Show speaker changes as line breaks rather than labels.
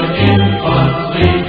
the infantry.